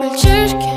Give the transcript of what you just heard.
Belçika